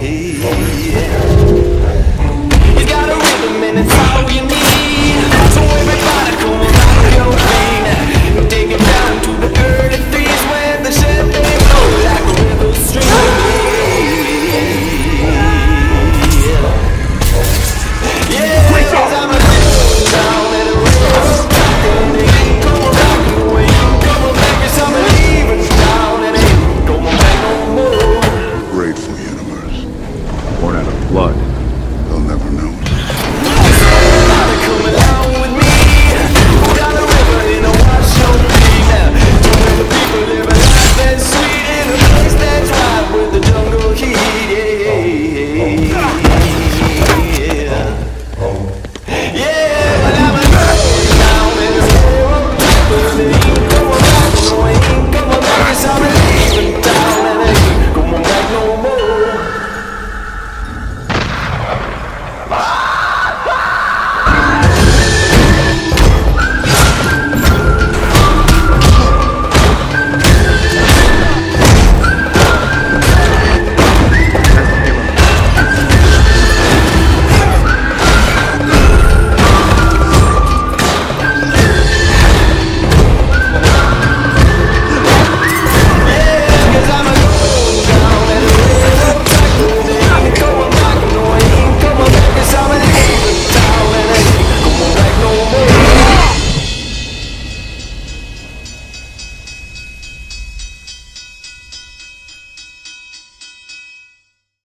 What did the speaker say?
hey, hey.